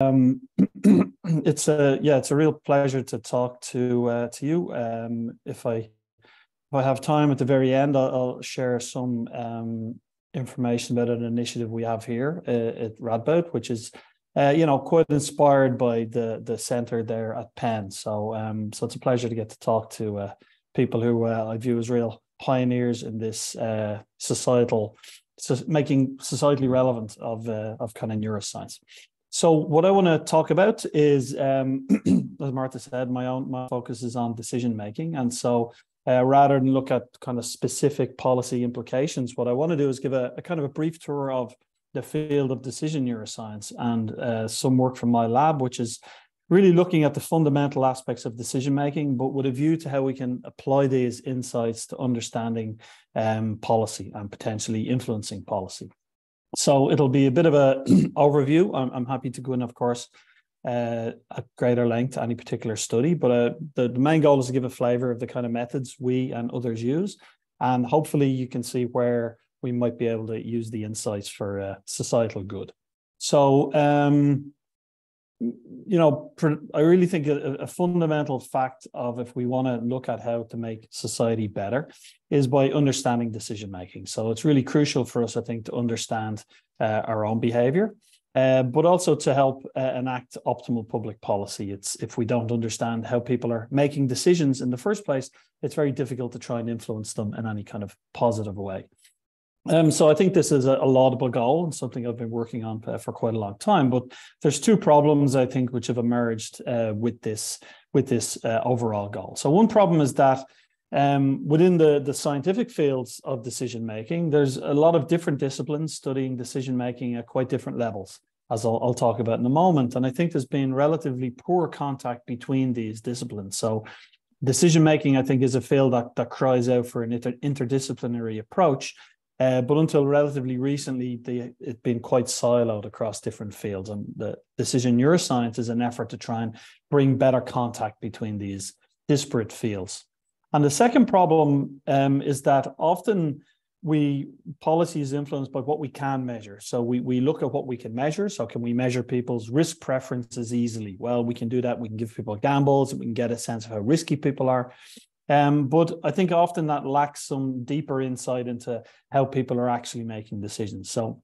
Um, it's a yeah, it's a real pleasure to talk to uh, to you. Um, if I if I have time at the very end, I'll, I'll share some um, information about an initiative we have here uh, at Radboud, which is uh, you know quite inspired by the the center there at Penn. So um, so it's a pleasure to get to talk to uh, people who uh, I view as real pioneers in this uh, societal so making societally relevant of uh, of kind of neuroscience. So what I want to talk about is, um, as Martha said, my own my focus is on decision making, and so uh, rather than look at kind of specific policy implications, what I want to do is give a, a kind of a brief tour of the field of decision neuroscience and uh, some work from my lab, which is really looking at the fundamental aspects of decision making, but with a view to how we can apply these insights to understanding um, policy and potentially influencing policy. So it'll be a bit of a overview. I'm, I'm, happy to go in, of course, uh, at greater length to any particular study, but uh, the, the main goal is to give a flavor of the kind of methods we and others use, and hopefully you can see where we might be able to use the insights for uh, societal good. So um, you know, I really think a, a, fundamental fact of if we want to look at how to make society better is by understanding decision making. So it's really crucial for us, I think, to understand uh, our own behavior, uh, but also to help uh, enact optimal public policy. It's if we don't understand how people are making decisions in the first place, it's very difficult to try and influence them in any kind of positive way. Um, so I think this is a, a, laudable goal and something I've been working on for quite a long time. But there's two problems I think which have emerged uh, with this with this uh, overall goal. So one problem is that um, within the the scientific fields of decision making, there's a lot of different disciplines studying decision making at quite different levels, as I'll, I'll talk about in a moment. And I think there's been relatively poor contact between these disciplines. So decision making, I think, is a field that that cries out for an inter- interdisciplinary approach uh, but until relatively recently, they, it's been quite siloed across different fields. And the decision neuroscience is an effort to try and bring better contact between these disparate fields. And the second problem um, is that often we policy is influenced by what we can measure. So we, we look at what we can measure. So can we measure people's risk preferences easily? Well, we can do that. We can give people gambles. We can get a sense of how risky people are. Um, but I think often that lacks some deeper insight into how people are actually making decisions. So,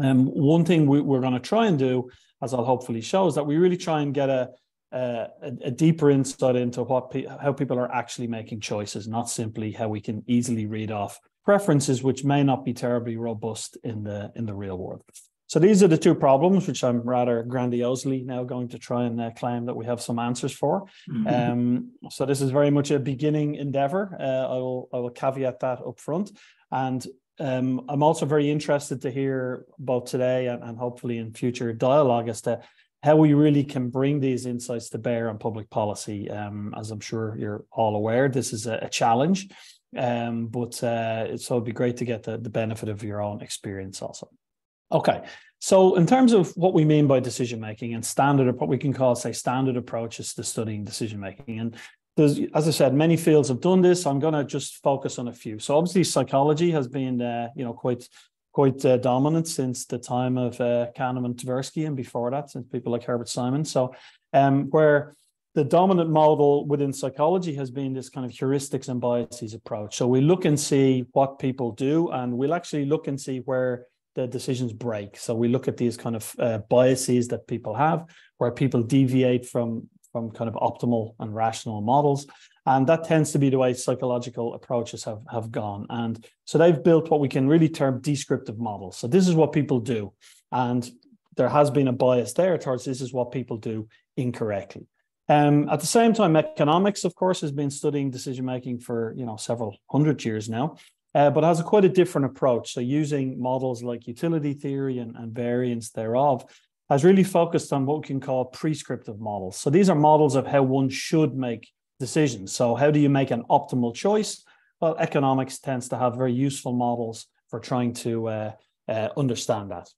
um, one thing we, are going to try and do, as I'll hopefully show, is that we really try and get a a, a deeper insight into what pe- how people are actually making choices, not simply how we can easily read off preferences, which may not be terribly robust in the in the real world. So these are the two problems, which I'm rather grandiosely now going to try and uh, claim that we have some answers for. Mm-hmm. Um, so this is very much a beginning endeavor. Uh, I will I will caveat that up front, and um, I'm also very interested to hear both today and, and hopefully in future dialogue as to how we really can bring these insights to bear on public policy. Um, as I'm sure you're all aware, this is a, a challenge, um, but uh, so it'd be great to get the, the benefit of your own experience also. Okay. So, in terms of what we mean by decision making and standard, what we can call, say, standard approaches to studying decision making, and there's, as I said, many fields have done this. I'm going to just focus on a few. So, obviously, psychology has been, uh, you know, quite quite uh, dominant since the time of uh, Kahneman, Tversky, and before that, since people like Herbert Simon. So, um, where the dominant model within psychology has been this kind of heuristics and biases approach. So we look and see what people do, and we'll actually look and see where the decisions break. So we look at these kind of uh, biases that people have, where people deviate from from kind of optimal and rational models, and that tends to be the way psychological approaches have have gone. And so they've built what we can really term descriptive models. So this is what people do, and there has been a bias there towards this is what people do incorrectly. Um, at the same time, economics, of course, has been studying decision making for you know several hundred years now, uh, but has a quite a different approach. So using models like utility theory and, and variance thereof has really focused on what we can call prescriptive models. So these are models of how one should make decisions. So how do you make an optimal choice? Well, economics tends to have very useful models for trying to uh, uh, understand that.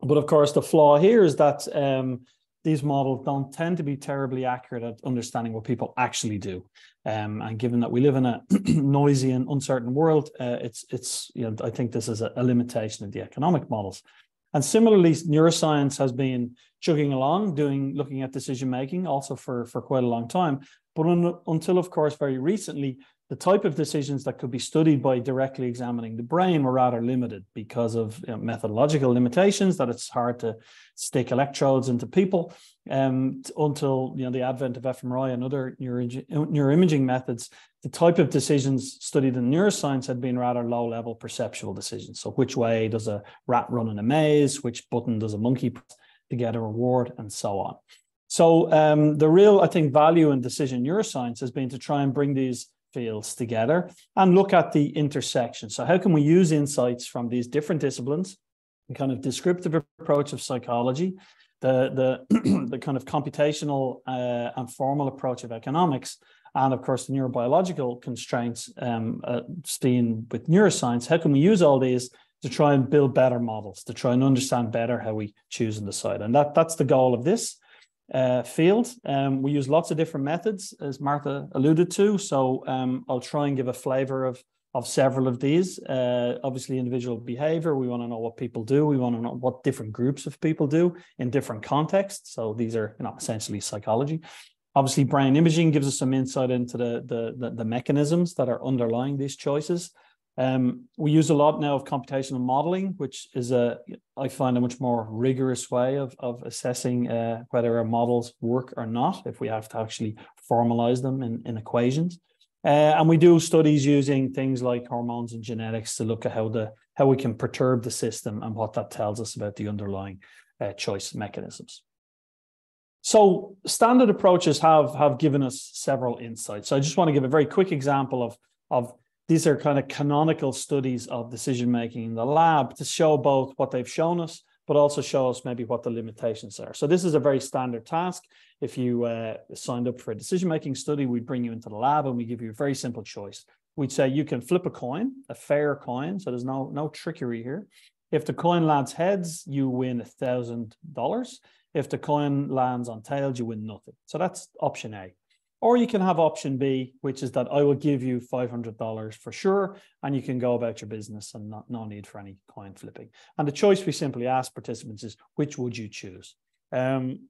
But of course, the flaw here is that um, these models don't tend to be terribly accurate at understanding what people actually do. Um, and given that we live in a noisy and uncertain world, uh, it's it's you know I think this is a, a, limitation of the economic models. And similarly, neuroscience has been chugging along, doing looking at decision making also for, for quite a long time. But un, until, of course, very recently, the type of decisions that could be studied by directly examining the brain were rather limited because of you know, methodological limitations that it's hard to stick electrodes into people um, until you know the advent of fMRI and other neuro- neuroimaging methods. The type of decisions studied in neuroscience had been rather low level perceptual decisions. So which way does a rat run in a maze? Which button does a monkey press to get a reward? And so on. So um, the real i think value in decision neuroscience has been to try and bring these fields together and look at the intersection. So, how can we use insights from these different disciplines, the kind of descriptive approach of psychology, the the the kind of computational uh, and formal approach of economics, and of course the neurobiological constraints um, uh, seen with neuroscience? How can we use all these to try and build better models, to try and understand better how we choose and decide? And that that's the goal of this uh, field. Um, we use lots of different methods, as Martha alluded to. So um, I'll try and give a flavor of of several of these. Uh, obviously, individual behavior. We want to know what people do. We want to know what different groups of people do in different contexts. So these are you know, essentially psychology. Obviously, brain imaging gives us some insight into the, the, the, the mechanisms that are underlying these choices. Um, we use a lot now of computational modeling, which is a, I find a much more rigorous way of, of assessing uh, whether our models work or not, if we have to actually formalize them in, in equations. Uh, and we do studies using things like hormones and genetics to look at how the how we can perturb the system and what that tells us about the underlying uh, choice mechanisms. So standard approaches have have given us several insights. So I just want to give a very quick example of of these are kind of canonical studies of decision making in the lab to show both what they've shown us, but also show us maybe what the limitations are. So this is a very standard task. If you uh, signed up for a decision making study, we'd bring you into the lab and we give you a very simple choice. We'd say you can flip a coin, a fair coin, so there's no no trickery here. If the coin lands heads, you win a thousand dollars. If the coin lands on tails, you win nothing. So that's option A. Or you can have option B, which is that I will give you $500 for sure, and you can go about your business and not, no need for any coin flipping. And the choice we simply ask participants is, which would you choose? Um,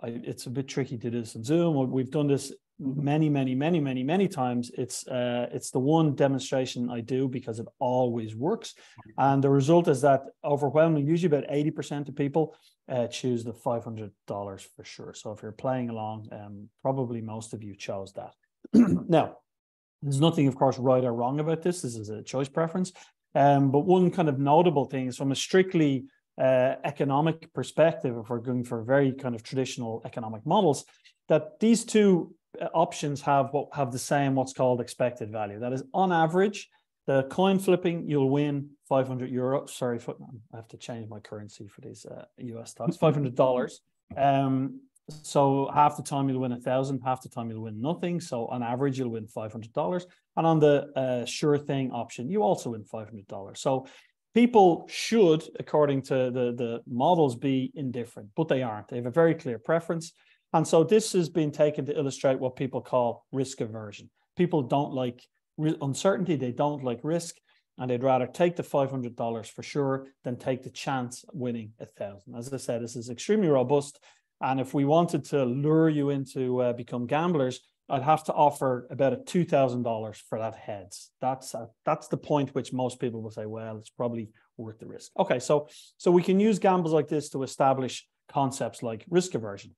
I, it's a bit tricky to do this in Zoom. We've done this many, many, many, many, many times. It's uh, it's the one demonstration I do because it always works, and the result is that overwhelmingly, usually about eighty percent of people uh, choose the five hundred dollars for sure. So if you're playing along, um, probably most of you chose that. now, there's nothing, of course, right or wrong about this. This is a choice preference. Um, but one kind of notable thing is from a strictly uh, economic perspective, if we're going for very kind of traditional economic models, that these two options have what have the same what's called expected value. That is, on average, the coin flipping you'll win 500 euro. Sorry, I have to change my currency for these uh, US stocks. 500 dollars. Um, so half the time you'll win a thousand, half the time you'll win nothing. So on average, you'll win five hundred dollars. And on the uh, sure thing option, you also win five hundred dollars. So people should, according to the the models, be indifferent, but they aren't. They have a very clear preference. And so this has been taken to illustrate what people call risk aversion. People don't like uncertainty, they don't like risk, and they'd rather take the $500 for sure than take the chance winning a thousand. As I said, this is extremely robust. And if we wanted to lure you into uh, become gamblers, I'd have to offer about a two thousand dollars for that heads. That's a, that's the point which most people will say, well, it's probably worth the risk. Okay, so so we can use gambles like this to establish concepts like risk aversion.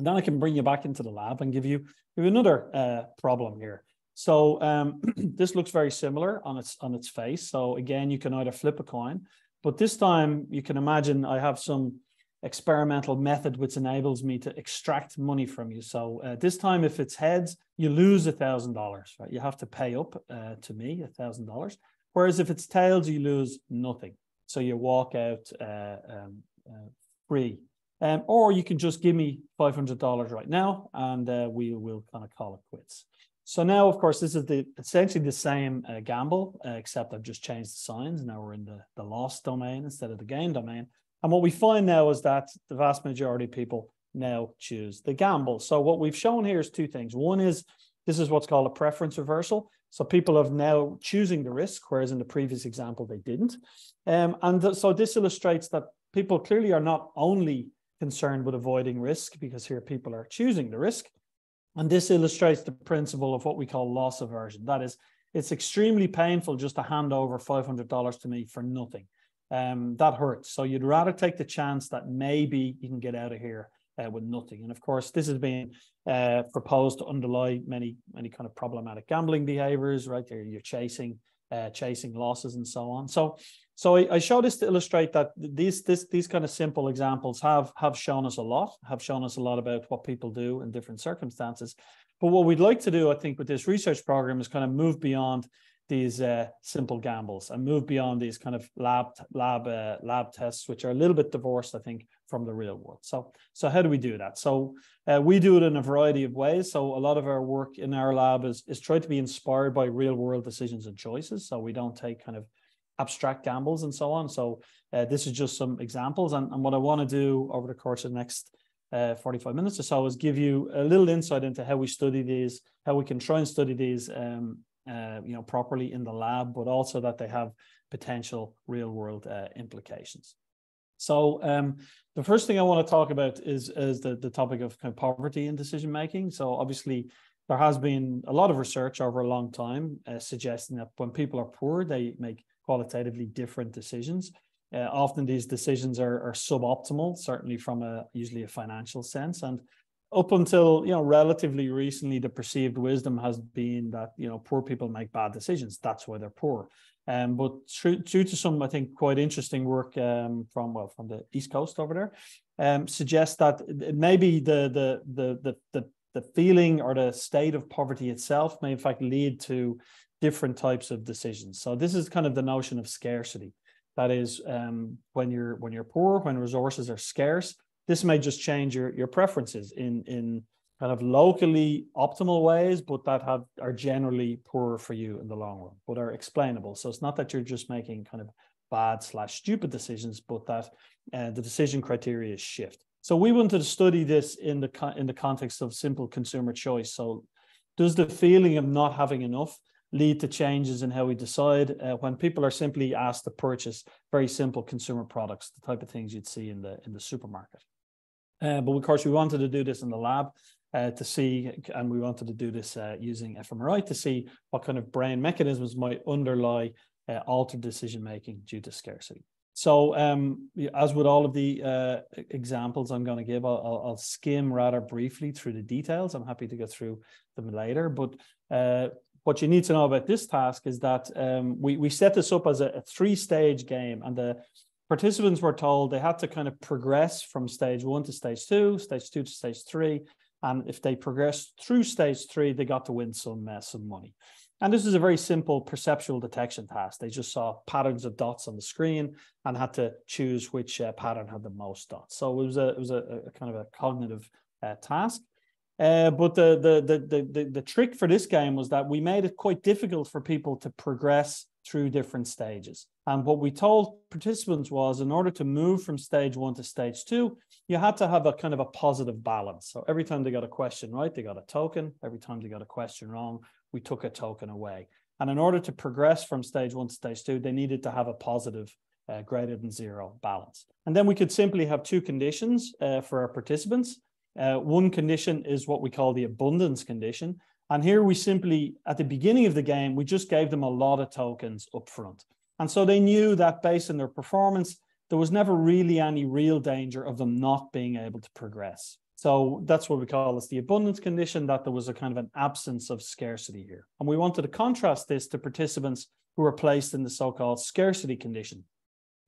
And then I can bring you back into the lab and give you, give another uh, problem here. So um, this looks very similar on its on its face. So again, you can either flip a coin, but this time you can imagine I have some experimental method which enables me to extract money from you. So uh, this time, if it's heads, you lose a thousand dollars. Right, you have to pay up uh, to me a thousand dollars. Whereas if it's tails, you lose nothing. So you walk out uh, um, uh, free um, or you can just give me $500 right now and uh, we will kind of call it quits. So now, of course, this is the essentially the same uh, gamble, uh, except I've just changed the signs. Now we're in the, the loss domain instead of the gain domain. And what we find now is that the vast majority of people now choose the gamble. So what we've shown here is two things. One is this is what's called a preference reversal. So people have now choosing the risk, whereas in the previous example they didn't. Um, and th so this illustrates that people clearly are not only concerned with avoiding risk because here people are choosing the risk. And this illustrates the principle of what we call loss aversion. That is, it's extremely painful just to hand over $500 to me for nothing. Um, that hurts. So you'd rather take the chance that maybe you can get out of here uh, with nothing. And of course, this has been uh, proposed to underlie many, many kind of problematic gambling behaviors, right? There you're chasing, uh, chasing losses and so on. So, so I, I show this to illustrate that these, this, these kind of simple examples have, have shown us a lot, have shown us a lot about what people do in different circumstances. But what we'd like to do, I think, with this research program is kind of move beyond these uh, simple gambles and move beyond these kind of lab lab uh, lab tests, which are a little bit divorced, I think, from the real world. So, so how do we do that? So, uh, we do it in a variety of ways. So, a lot of our work in our lab is is try to be inspired by real world decisions and choices. So, we don't take kind of abstract gambles and so on. So, uh, this is just some examples, and, and what I want to do over the course of the next uh, 45 minutes or so is give you a little insight into how we study these, how we can try and study these um, uh, you know, properly in the lab, but also that they have potential real world uh, implications. So um, the first thing I want to talk about is, is the, the topic of kind of poverty in decision making. So obviously there has been a lot of research over a long time uh, suggesting that when people are poor, they make qualitatively different decisions. Uh, often these decisions are, are suboptimal, certainly from a usually a financial sense. And up until you know relatively recently the perceived wisdom has been that you know poor people make bad decisions that's why they're poor um, but due to some i think quite interesting work um, from well from the east coast over there um, suggests that maybe the, the the the the the feeling or the state of poverty itself may in fact lead to different types of decisions so this is kind of the notion of scarcity that is um, when you're when you're poor when resources are scarce this may just change your, your preferences in, in kind of locally optimal ways, but that have are generally poorer for you in the long run, but are explainable. So it's not that you're just making kind of bad slash stupid decisions, but that uh, the decision criteria shift. So we wanted to study this in the in the context of simple consumer choice. So does the feeling of not having enough lead to changes in how we decide uh, when people are simply asked to purchase very simple consumer products, the type of things you'd see in the in the supermarket? Uh, but of course, we wanted to do this in the lab uh, to see, and we wanted to do this uh, using fMRI to see what kind of brain mechanisms might underlie uh, altered decision making due to scarcity. So, um, as with all of the uh, examples I'm going to give, I'll, I'll, skim rather briefly through the details. I'm happy to go through them later. But what you need to know about this task is that um, we, we set this up as a, a three stage game, and the participants were told they had to kind of progress from stage one to stage two, stage two to stage three. And if they progressed through stage three, they got to win some, uh, some money. And this is a very simple perceptual detection task. They just saw patterns of dots on the screen and had to choose which uh, pattern had the most dots. So it was a, it was a, a kind of a cognitive uh, task. Uh, but the, the, the, the, the trick for this game was that we made it quite difficult for people to progress through different stages. And what we told participants was in order to move from stage one to stage two, you had to have a kind of a positive balance. So every time they got a question right, they got a token. Every time they got a question wrong, we took a token away. And in order to progress from stage one to stage two, they needed to have a positive uh, greater than zero balance. And then we could simply have two conditions uh, for our participants. Uh, one condition is what we call the abundance condition. And here we simply, at the beginning of the game, we just gave them a lot of tokens up front. And so they knew that based on their performance, there was never really any real danger of them not being able to progress. So that's what we call this the abundance condition, that there was a kind of an absence of scarcity here. And we wanted to contrast this to participants who were placed in the so-called scarcity condition.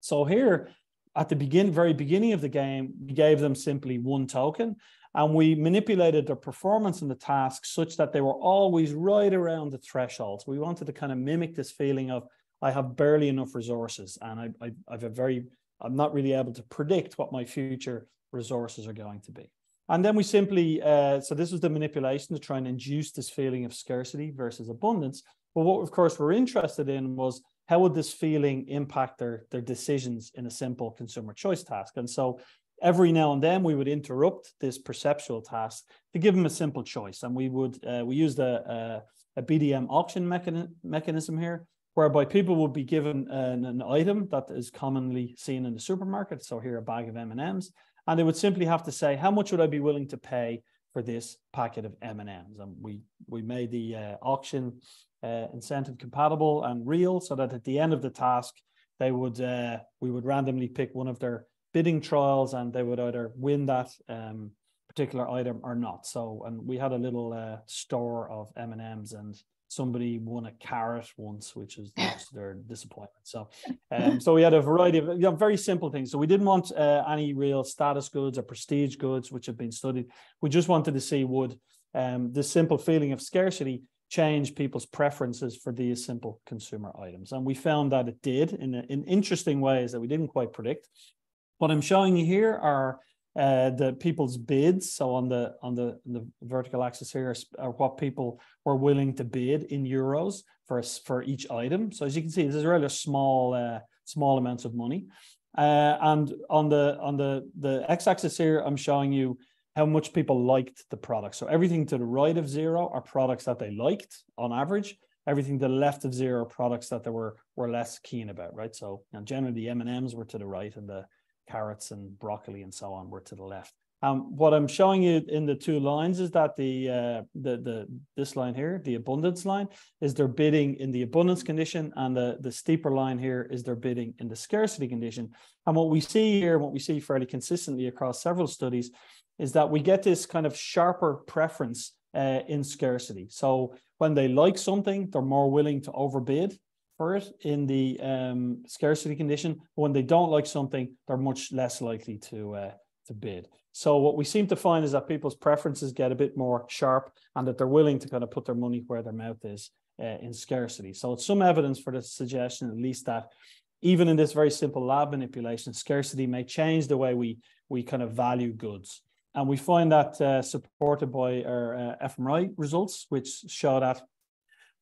So here, at the begin, very beginning of the game, we gave them simply one token, and we manipulated their performance in the task such that they were always right around the thresholds. We wanted to kind of mimic this feeling of I have barely enough resources and I, I, I've a very, I'm not really able to predict what my future resources are going to be. And then we simply, uh, so this was the manipulation to try and induce this feeling of scarcity versus abundance. But what, of course, we're interested in was how would this feeling impact their, their decisions in a simple consumer choice task? And so every now and then we would interrupt this perceptual task to give them a simple choice. And we would, uh, we used a, a, a BDM auction mechani- mechanism here. whereby people would be given an, an item that is commonly seen in the supermarket. So here a bag of M&Ms, and they would simply have to say, how much would I be willing to pay for this packet of M&Ms? And we, we made the uh, auction uh, incentive compatible and real so that at the end of the task, they would uh, we would randomly pick one of their bidding trials and they would either win that um, particular item or not. So, and we had a little uh, store of M and M's, and somebody won a carrot once, which is their disappointment. So, um, so we had a variety of you know, very simple things. So we didn't want uh, any real status goods or prestige goods, which have been studied. We just wanted to see would um, this simple feeling of scarcity change people's preferences for these simple consumer items. And we found that it did in, in interesting ways that we didn't quite predict. What I'm showing you here are uh, the people's bids. So on the on the, the vertical axis here are what people were willing to bid in euros for for each item. So as you can see, this is really small uh, small amounts of money. Uh, and on the on the the x-axis here, I'm showing you how much people liked the product. So everything to the right of zero are products that they liked on average. Everything to the left of zero are products that they were were less keen about, right? So know, generally the M and M's were to the right, and the carrots and broccoli and so on were to the left. Um, what I'm showing you in the two lines is that the uh, the the this line here, the abundance line, is their bidding in the abundance condition, and the the steeper line here is their bidding in the scarcity condition. And what we see here, what we see fairly consistently across several studies, is that we get this kind of sharper preference uh, in scarcity. So when they like something, they're more willing to overbid for it in the um, scarcity condition. When they don't like something, they're much less likely to uh, to bid. So what we seem to find is that people's preferences get a bit more sharp, and that they're willing to kind of put their money where their mouth is uh, in scarcity. So it's some evidence for the suggestion, at least that even in this very simple lab manipulation, scarcity may change the way we we kind of value goods. And we find that uh, supported by our uh, fMRI results, which show that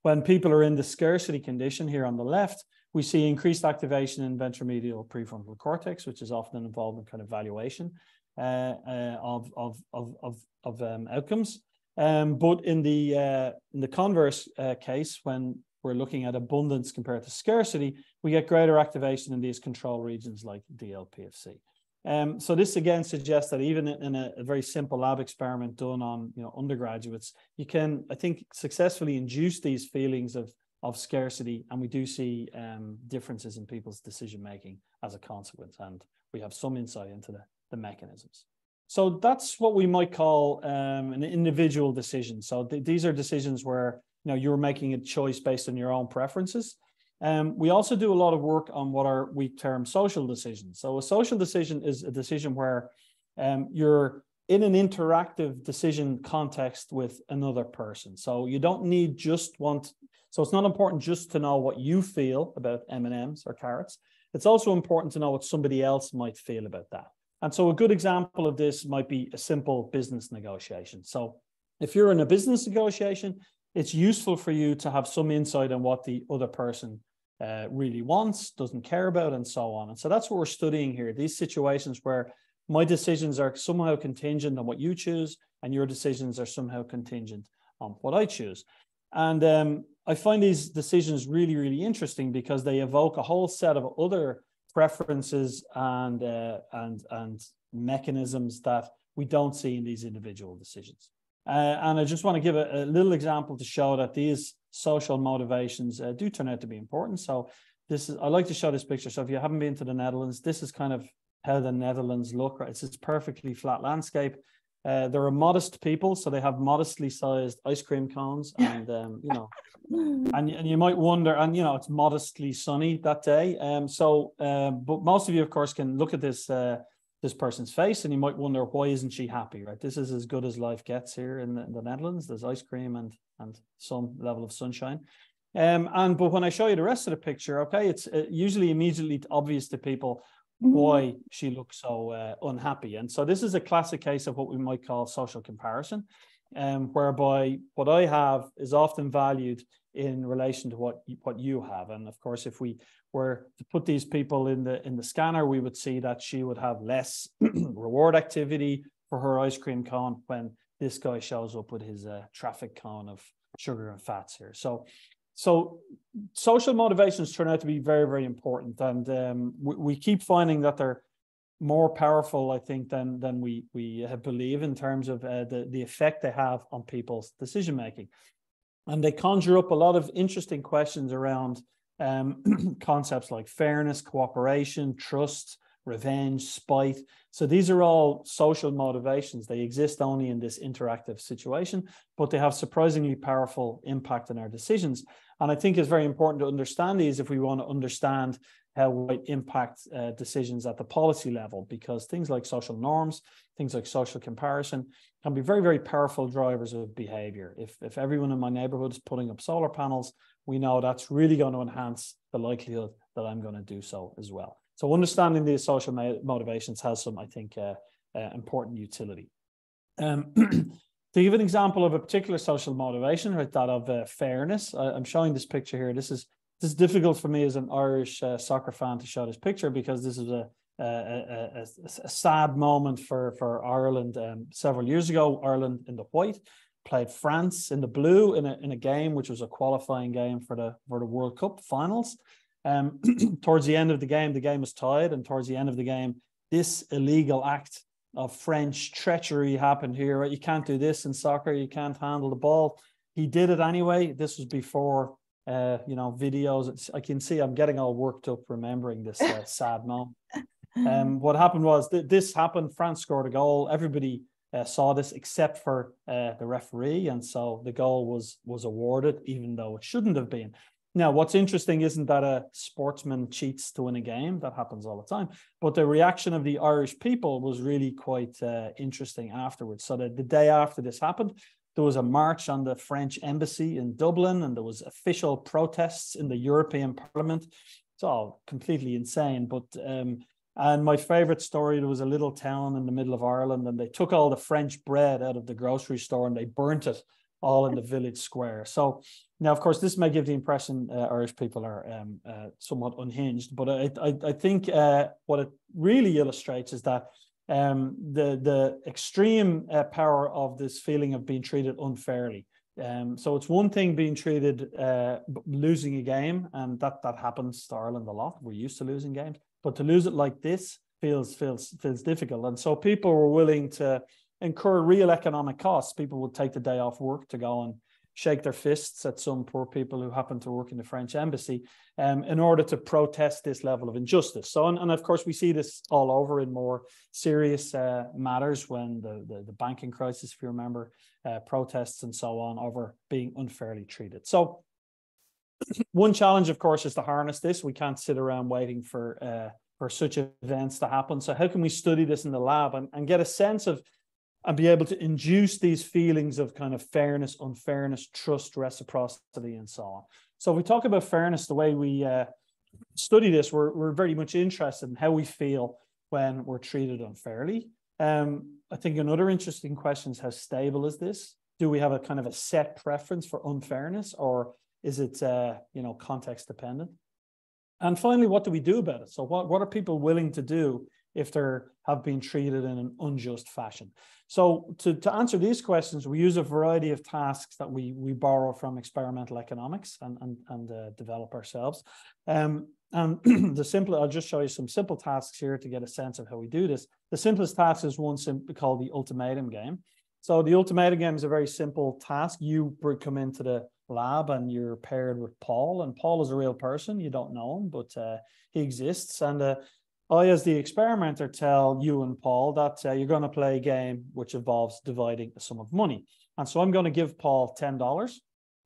when people are in the scarcity condition here on the left, we see increased activation in ventromedial prefrontal cortex, which is often involved in kind of valuation of, of, of, of, of um, outcomes. Um, but in the, uh, in the converse uh, case, when we're looking at abundance compared to scarcity, we get greater activation in these control regions like DLPFC. Um, so this again suggests that even in a, a, very simple lab experiment done on you know undergraduates, you can I think successfully induce these feelings of of scarcity, and we do see um, differences in people's decision making as a consequence, and we have some insight into the, the mechanisms. So that's what we might call um, an individual decision. So th- these are decisions where you know you're making a choice based on your own preferences. Um, we also do a lot of work on what are we term social decisions. So a social decision is a decision where um, you're in an interactive decision context with another person. So you don't need just want. So it's not important just to know what you feel about M and M's or carrots. It's also important to know what somebody else might feel about that. And so a good example of this might be a simple business negotiation. So if you're in a business negotiation, it's useful for you to have some insight on what the other person uh, really wants, doesn't care about, and so on. And so that's what we're studying here these situations where my decisions are somehow contingent on what you choose, and your decisions are somehow contingent on what I choose. And um, I find these decisions really, really interesting because they evoke a whole set of other preferences and uh, and and mechanisms that we don't see in these individual decisions. Uh, and I just want to give a, a, little example to show that these social motivations uh, do turn out to be important. So this is I like to show this picture. So if you haven't been to the Netherlands, this is kind of how the Netherlands look. Right? It's this perfectly flat landscape. Uh, they're a modest people, so they have modestly sized ice cream cones, and um, you know, and and you might wonder, and you know, it's modestly sunny that day. Um, so, um, but most of you, of course, can look at this uh, this person's face, and you might wonder why isn't she happy? Right, this is as good as life gets here in the, in the Netherlands. There's ice cream and and some level of sunshine. Um, and but when I show you the rest of the picture, okay, it's uh, usually immediately obvious to people. Why she looks so uh, unhappy. And so this is a classic case of what we might call social comparison, um, whereby what I have is often valued in relation to what what you have. And of course, if we were to put these people in the in the scanner, we would see that she would have less reward activity for her ice cream cone when this guy shows up with his uh, traffic cone of sugar and fats here. So, so social motivations turn out to be very, very important, and um, we, we, keep finding that they're more powerful, I think, than than we we believe in terms of uh, the the effect they have on people's decision making, and they conjure up a lot of interesting questions around um, concepts like fairness, cooperation, trust, revenge, spite. So these are all social motivations. They exist only in this interactive situation, but they have surprisingly powerful impact on our decisions. And I think it's very important to understand these if we want to understand how we impact uh, decisions at the policy level, because things like social norms, things like social comparison can be very, very powerful drivers of behavior. If, if everyone in my neighborhood is putting up solar panels, we know that's really going to enhance the likelihood that I'm going to do so as well. So understanding these social motivations has some, I think, uh, uh, important utility. Um, to give an example of a particular social motivation, right, that of uh, fairness, I, am showing this picture here. This is this is difficult for me as an Irish uh, soccer fan to show this picture because this is a a, a, a sad moment for for Ireland. Um, several years ago, Ireland in the white played France in the blue in a in a game which was a qualifying game for the for the World Cup finals. Um, towards the end of the game, the game was tied, and towards the end of the game, this illegal act of French treachery happened here. Right? You can't do this in soccer. You can't handle the ball. He did it anyway. This was before, uh, you know, videos. It's, I can see I'm getting all worked up remembering this uh, sad moment. Um, what happened was th- this happened. France scored a goal. Everybody uh, saw this except for uh, the referee, and so the goal was was awarded, even though it shouldn't have been. Now, what's interesting isn't that a sportsman cheats to win a game. That happens all the time. But the reaction of the Irish people was really quite uh, interesting afterwards. So, the, the day after this happened, there was a march on the French embassy in Dublin, and there was official protests in the European Parliament. It's all completely insane. But um, and my favorite story, there was a little town in the middle of Ireland, and they took all the French bread out of the grocery store and they burnt it all in the village square. So now, of course, this may give the impression uh, Irish people are um, uh, somewhat unhinged, but I, I, I think uh, what it really illustrates is that um, the the extreme uh, power of this feeling of being treated unfairly. Um, so it's one thing being treated uh, losing a game, and that that happens to Ireland a lot. We're used to losing games, but to lose it like this feels feels feels difficult. And so people were willing to incur real economic costs. People would take the day off work to go and shake their fists at some poor people who happen to work in the French embassy um, in order to protest this level of injustice. So, and, and of course, we see this all over in more serious uh, matters when the, the, the, banking crisis, if you remember, uh, protests and so on over being unfairly treated. So, one challenge, of course, is to harness this. We can't sit around waiting for uh, for such events to happen. So, how can we study this in the lab and, and get a sense of and be able to induce these feelings of kind of fairness, unfairness, trust, reciprocity, and so on. So, if we talk about fairness, the way we uh, study this, we're, we're very much interested in how we feel when we're treated unfairly. Um, I think another interesting question is how stable is this? Do we have a kind of a set preference for unfairness, or is it uh, you know context dependent? And finally, what do we do about it? So, what what are people willing to do if they have been treated in an unjust fashion. So to, to answer these questions, we use a variety of tasks that we, we borrow from experimental economics and, and, and uh, develop ourselves. Um, and the simple, I'll just show you some simple tasks here to get a sense of how we do this. The simplest task is one simple, called the ultimatum game. So the ultimatum game is a very simple task. You come into the lab and you're paired with Paul, and Paul is a real person. You don't know him, but uh, he exists. And uh, I, as the experimenter, tell you and Paul that uh, you're going to play a game which involves dividing a sum of money. And so I'm going to give Paul $10.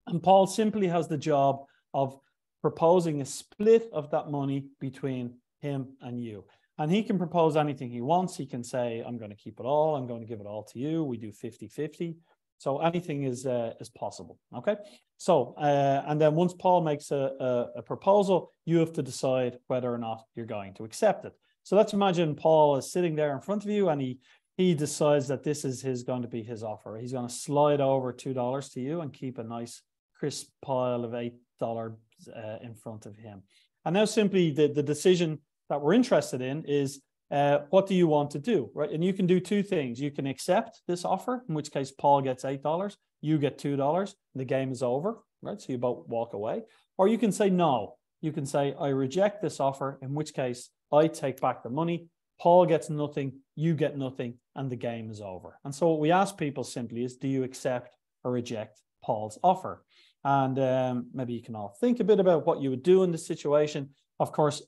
And Paul simply has the job of proposing a split of that money between him and you. And he can propose anything he wants. He can say, I'm going to keep it all. I'm going to give it all to you. We do 50 50. So anything is uh, is possible. Okay. So uh, and then once Paul makes a, a, a, proposal, you have to decide whether or not you're going to accept it. So let's imagine Paul is sitting there in front of you, and he he decides that this is his going to be his offer. He's going to slide over two dollars to you and keep a nice crisp pile of eight dollars uh, in front of him. And now simply the the decision that we're interested in is uh, what do you want to do, right? And you can do two things. You can accept this offer, in which case Paul gets eight dollars, you get two dollars, the game is over. right? So you both walk away. Or you can say no. You can say, I reject this offer, in which case I take back the money. Paul gets nothing, you get nothing, and the game is over. And so what we ask people simply is, do you accept or reject Paul's offer? And um, maybe you can all think a bit about what you would do in this situation. Of course,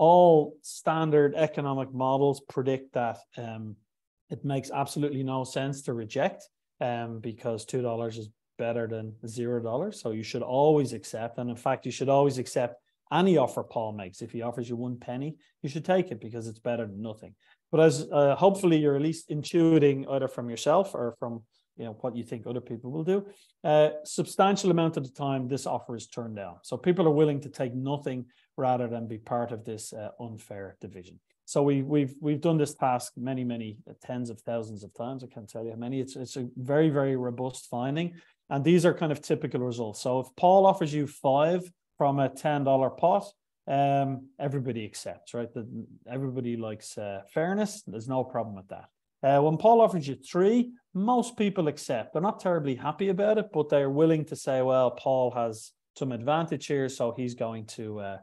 all standard economic models predict that um, it makes absolutely no sense to reject um, because $2 is better than $0. So you should always accept. And in fact, you should always accept any offer Paul makes. If he offers you one penny, you should take it because it's better than nothing. But as uh, hopefully you're at least intuiting either from yourself or from you know what you think other people will do. Uh, substantial amount of the time, this offer is turned down. So people are willing to take nothing rather than be part of this uh, unfair division. So we, we've we've done this task many many uh, tens of thousands of times. I can't tell you how many. It's it's a very very robust finding, and these are kind of typical results. So if Paul offers you five from a ten dollar pot, um, everybody accepts, right? The, everybody likes uh, fairness. There's no problem with that. Uh, when Paul offers you three, most people accept. They're not terribly happy about it, but they're willing to say, well, Paul has some advantage here, so he's going to uh,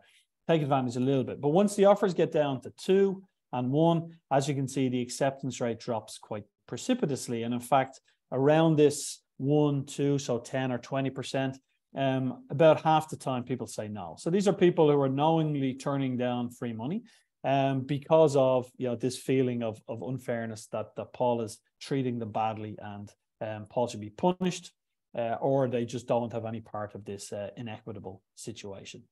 take advantage a little bit. But once the offers get down to two and one, as you can see, the acceptance rate drops quite precipitously. And in fact, around this one, two, so 10 or 20%, um, about half the time people say no. So these are people who are knowingly turning down free money um, because of you know this feeling of, of unfairness that, that Paul is treating them badly and um, Paul should be punished, uh, or they just don't have any part of this uh, inequitable situation.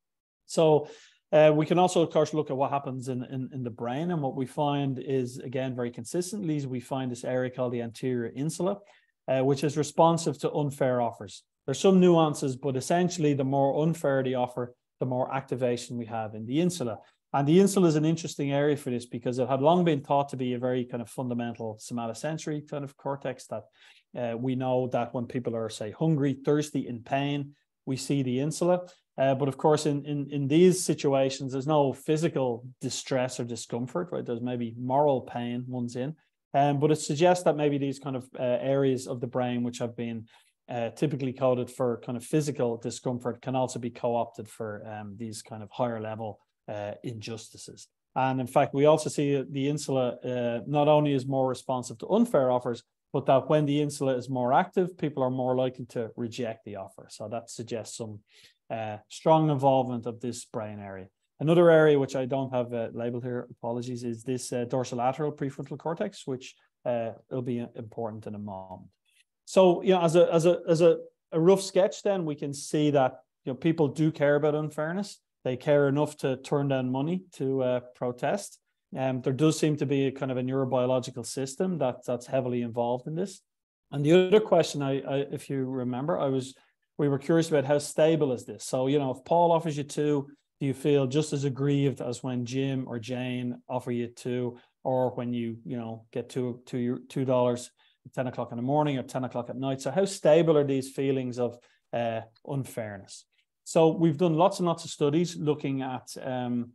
So uh, we can also, of course, look at what happens in, in, in, the brain. And what we find is, again, very consistently, we find this area called the anterior insula, uh, which is responsive to unfair offers. There's some nuances, but essentially, the more unfair the offer, the more activation we have in the insula. And the insula is an interesting area for this because it had long been thought to be a very kind of fundamental somatosensory kind of cortex that uh, we know that when people are, say, hungry, thirsty, in pain, we see the insula. Uh, but of course, in, in, in these situations, there's no physical distress or discomfort, right? There's maybe moral pain one's in. Um, but it suggests that maybe these kind of uh, areas of the brain, which have been uh, typically coded for kind of physical discomfort, can also be co opted for um, these kind of higher level uh, injustices. And in fact, we also see the insula uh, not only is more responsive to unfair offers, but that when the insula is more active, people are more likely to reject the offer. So that suggests some uh, strong involvement of this brain area. Another area which I don't have uh, labeled here, apologies, is this uh, dorsolateral prefrontal cortex, which uh, will be important in a moment. So, you know, as a as a as a, a rough sketch, then we can see that you know people do care about unfairness. They care enough to turn down money to uh, protest. Um, there does seem to be a kind of a neurobiological system that that's heavily involved in this. And the other question, I, I if you remember, I was we were curious about how stable is this. So, you know, if Paul offers you two, do you feel just as aggrieved as when Jim or Jane offer you two, or when you, you know, get two two two dollars at 10 o'clock in the morning or 10 o'clock at night? So, how stable are these feelings of uh, unfairness? So, we've done lots and lots of studies looking at um,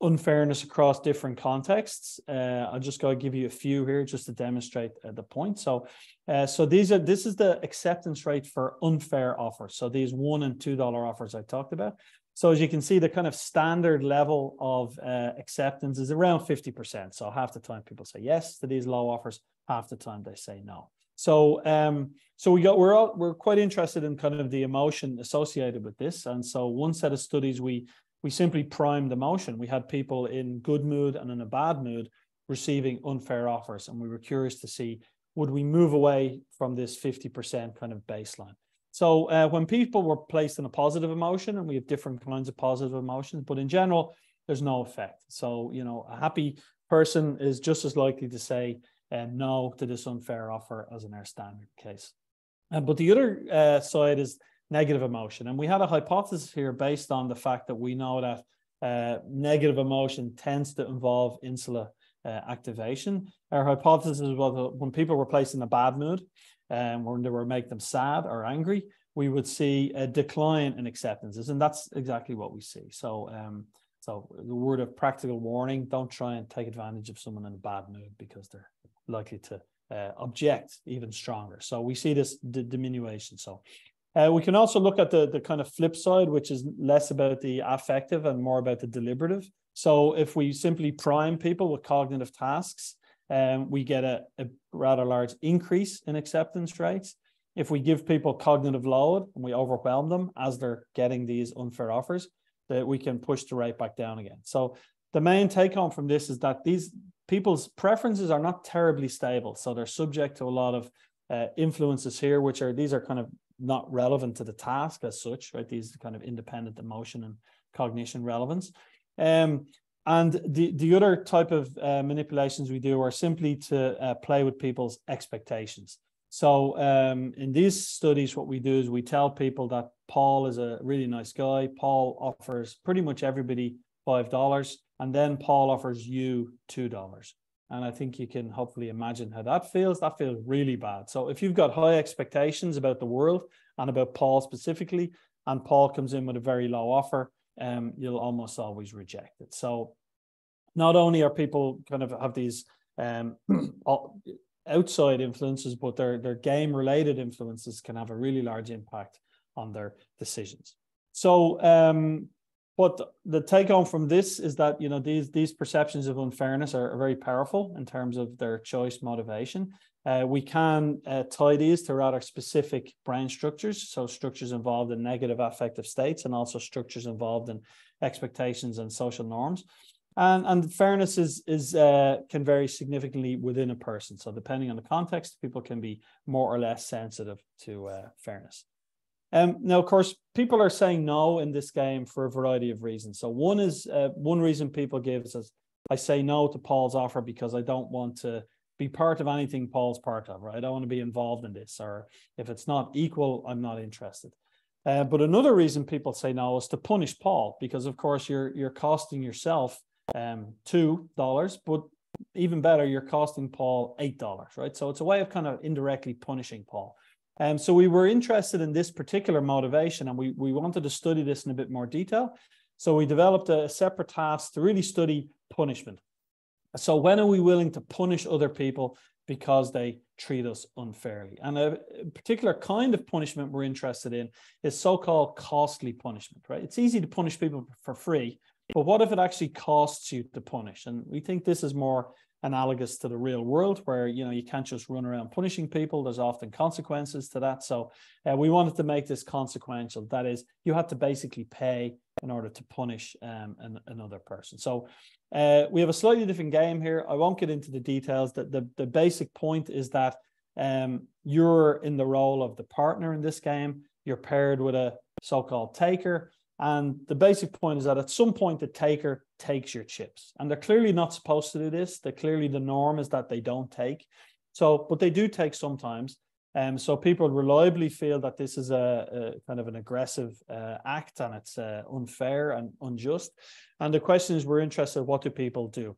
unfairness across different contexts. Uh, I'll just go give you a few here just to demonstrate uh, the point. So, uh, so these are this is the acceptance rate for unfair offers. So these one and two dollar offers I talked about. So as you can see, the kind of standard level of uh, acceptance is around 50%. So half the time people say yes to these low offers, half the time they say no. So um, so we got we're all, we're quite interested in kind of the emotion associated with this. And so one set of studies we we simply primed the motion. We had people in good mood and in a bad mood receiving unfair offers. And we were curious to see would we move away from this 50% kind of baseline? So uh, when people were placed in a positive emotion, and we have different kinds of positive emotions, but in general, there's no effect. So, you know, a happy person is just as likely to say uh, no to this unfair offer as in our standard case. Uh, but the other uh, side is negative emotion. And we had a hypothesis here based on the fact that we know that uh, negative emotion tends to involve insula uh, activation. Our hypothesis was that when people were placed in a bad mood, and um, when they were make them sad or angry, we would see a decline in acceptances, and that's exactly what we see. So, um, so the word of practical warning: don't try and take advantage of someone in a bad mood because they're likely to uh, object even stronger. So we see this d- diminution. So Uh, we can also look at the, the kind of flip side, which is less about the affective and more about the deliberative. So if we simply prime people with cognitive tasks, um, we get a, a rather large increase in acceptance rates. If we give people cognitive load and we overwhelm them as they're getting these unfair offers, that we can push the rate back down again. So the main take home from this is that these people's preferences are not terribly stable. So they're subject to a lot of uh, influences here, which are these are kind of not relevant to the task as such, right? These kind of independent emotion and cognition relevance. Um, and the, the other type of uh, manipulations we do are simply to uh, play with people's expectations. So um, in these studies, what we do is we tell people that Paul is a really nice guy. Paul offers pretty much everybody $5, and then Paul offers you $2. And I think you can hopefully imagine how that feels. That feels really bad. So if you've got high expectations about the world and about Paul specifically, and Paul comes in with a very low offer, um, you'll almost always reject it. So not only are people kind of have these um, outside influences, but their their game related influences can have a really large impact on their decisions. So um, what the take home from this is that you know these these perceptions of unfairness are, are very powerful in terms of their choice motivation. Uh, we can uh, tie these to rather specific brain structures, so structures involved in negative affective states, and also structures involved in expectations and social norms. And, and fairness is is uh, can vary significantly within a person. So depending on the context, people can be more or less sensitive to uh, fairness. Um, now, of course, people are saying no in this game for a variety of reasons. So one is uh, one reason people give is I say no to Paul's offer because I don't want to be part of anything Paul's part of, right? I don't want to be involved in this, or if it's not equal, I'm not interested. Uh, but another reason people say no is to punish Paul, because of course you're you're costing yourself um, two dollars, but even better, you're costing Paul eight dollars, right? So it's a way of kind of indirectly punishing Paul. Um, so we were interested in this particular motivation and we, we wanted to study this in a bit more detail. So we developed a separate task to really study punishment. So when are we willing to punish other people because they treat us unfairly? And a particular kind of punishment we're interested in is so-called costly punishment, right? It's easy to punish people for free, but what if it actually costs you to punish? And we think this is more analogous to the real world where you know you can't just run around punishing people. There's often consequences to that. So uh, we wanted to make this consequential. That is you had to basically pay in order to punish um, an, another person. So uh, we have a slightly different game here. I won't get into the details. That the, the basic point is that um, you're in the role of the partner in this game. You're paired with a so-called taker and the basic point is that at some point, the taker takes your chips. And they're clearly not supposed to do this. They're clearly the norm is that they don't take. So, but they do take sometimes. Um, so people reliably feel that this is a, a kind of an aggressive uh, act and it's uh, unfair and unjust. And the question is, we're interested, what do people do?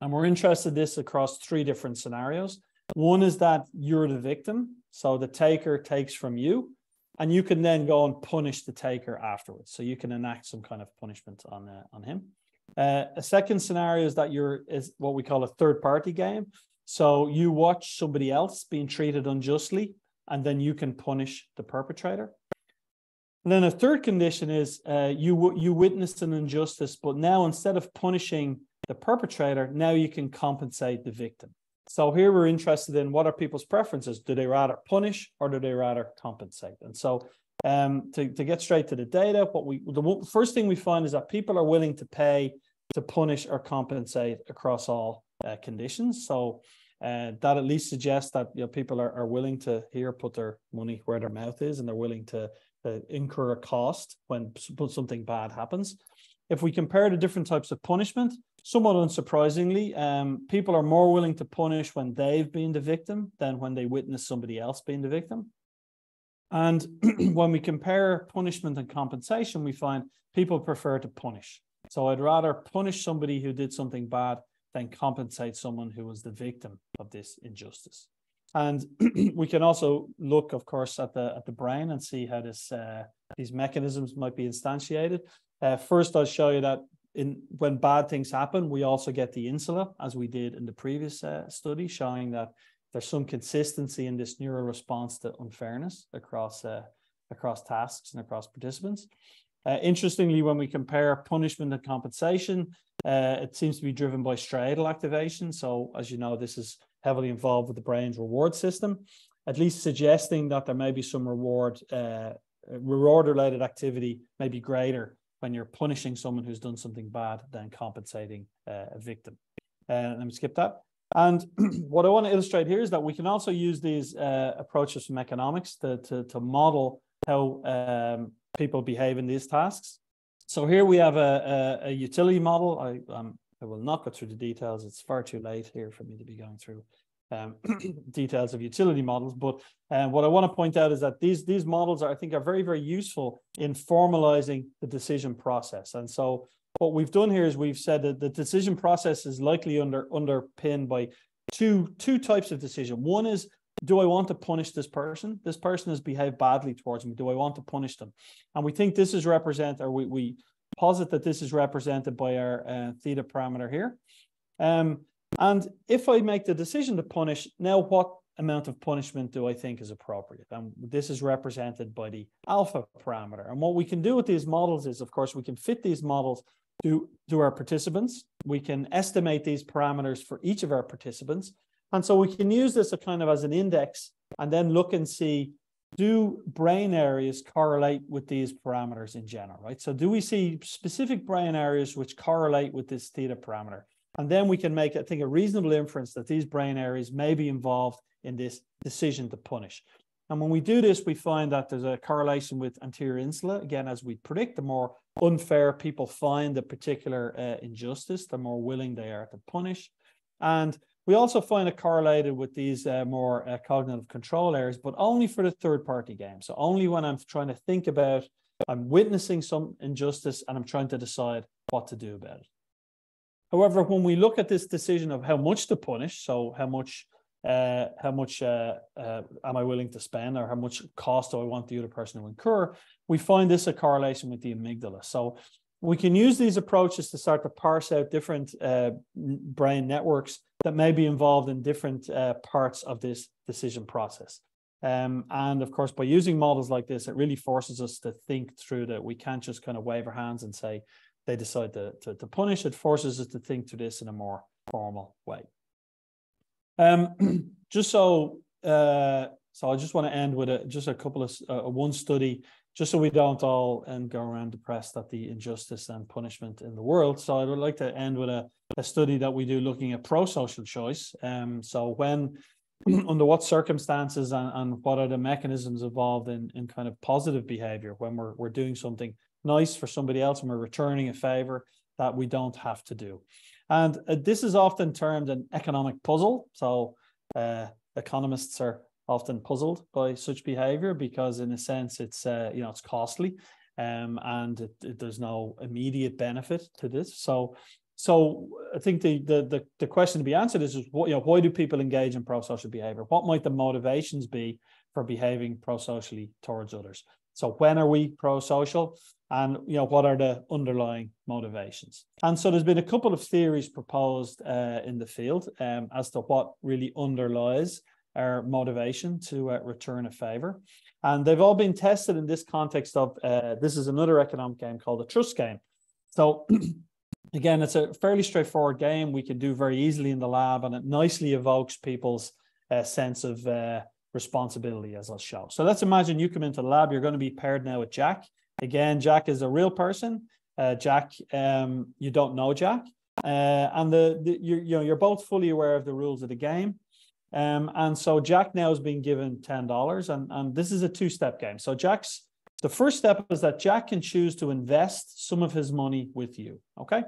And we're interested this across three different scenarios. One is that you're the victim. So the taker takes from you and you can then go and punish the taker afterwards. So you can enact some kind of punishment on uh, on him. Uh, a second scenario is that you're is what we call a third party game. So you watch somebody else being treated unjustly, and then you can punish the perpetrator. And then a third condition is uh, you you witnessed an injustice, but now instead of punishing the perpetrator, now you can compensate the victim. So here we're interested in what are people's preferences? Do they rather punish or do they rather compensate? And so um, to, to get straight to the data, what we the first thing we find is that people are willing to pay to punish or compensate across all uh, conditions. So uh, that at least suggests that you know people are, are willing to here put their money where their mouth is and they're willing to, to incur a cost when something bad happens. If we compare the different types of punishment, somewhat unsurprisingly, um, people are more willing to punish when they've been the victim than when they witness somebody else being the victim. And when we compare punishment and compensation, we find people prefer to punish. So I'd rather punish somebody who did something bad than compensate someone who was the victim of this injustice. And we can also look, of course, at the at the brain and see how this uh, these mechanisms might be instantiated. Uh, first, I'll show you that in when bad things happen, we also get the insula, as we did in the previous uh, study, showing that there's some consistency in this neural response to unfairness across uh, across tasks and across participants. Uh, interestingly, when we compare punishment and compensation, uh, it seems to be driven by striatal activation. So, as you know, this is heavily involved with the brain's reward system, at least suggesting that there may be some reward uh, reward related activity may be greater when you're punishing someone who's done something bad than compensating uh, a victim. Uh, let me skip that. And what I want to illustrate here is that we can also use these uh, approaches from economics to, to, to model how um, people behave in these tasks. So here we have a, a, a utility model. I, um, I will not go through the details. It's far too late here for me to be going through um, details of utility models. But uh, what I want to point out is that these, these models are, I think, are very, very useful in formalizing the decision process. And so what we've done here is we've said that the decision process is likely under underpinned by two, two types of decision. One is do I want to punish this person? This person has behaved badly towards me. Do I want to punish them? And we think this is represent, or we, we posit that this is represented by our uh, theta parameter here. Um, and if I make the decision to punish, now what amount of punishment do I think is appropriate? And this is represented by the alpha parameter. And what we can do with these models is, of course, we can fit these models to, to our participants. We can estimate these parameters for each of our participants. And so we can use this kind of as an index and then look and see do brain areas correlate with these parameters in general, right? So do we see specific brain areas which correlate with this theta parameter? And then we can make, I think, a reasonable inference that these brain areas may be involved in this decision to punish. And when we do this, we find that there's a correlation with anterior insula. Again, as we predict, the more unfair people find a particular uh, injustice, the more willing they are to punish. And we also find it correlated with these uh, more uh, cognitive control areas, but only for the third party game. So only when I'm trying to think about, I'm witnessing some injustice and I'm trying to decide what to do about it. However, when we look at this decision of how much to punish, so how much uh, how much uh, uh, am I willing to spend or how much cost do I want the other person to incur, we find this a correlation with the amygdala. So we can use these approaches to start to parse out different uh, brain networks that may be involved in different uh, parts of this decision process. Um, and of course, by using models like this, it really forces us to think through that we can't just kind of wave our hands and say they decide to, to, to punish. It forces us to think through this in a more formal way. Um, just so, uh, so I just want to end with a, just a couple of uh, one study just so we don't all and go around depressed at the injustice and punishment in the world. So I would like to end with a, a study that we do looking at pro-social choice. Um, so when, under what circumstances and, and what are the mechanisms involved in, in kind of positive behavior when we're, we're doing something nice for somebody else and we're returning a favor that we don't have to do. And uh, this is often termed an economic puzzle. So uh, economists are often puzzled by such behavior because in a sense it's uh, you know it's costly um, and it, it, there's no immediate benefit to this so so I think the, the the the, question to be answered is, is what you know why do people engage in pro-social behavior what might the motivations be for behaving pro-socially towards others so when are we pro-social and you know what are the underlying motivations and so there's been a couple of theories proposed uh, in the field um, as to what really underlies our motivation to uh, return a favor. And they've all been tested in this context of uh, this is another economic game called a trust game. So, again, it's a fairly straightforward game we can do very easily in the lab, and it nicely evokes people's uh, sense of uh, responsibility, as I'll show. So, let's imagine you come into the lab, you're going to be paired now with Jack. Again, Jack is a real person. Uh, Jack, um, you don't know Jack. Uh, and the, the you you know you're both fully aware of the rules of the game um, and so Jack now has been given $10 and, and this is a two-step game. So Jack's the first step is that Jack can choose to invest some of his money with you. Okay.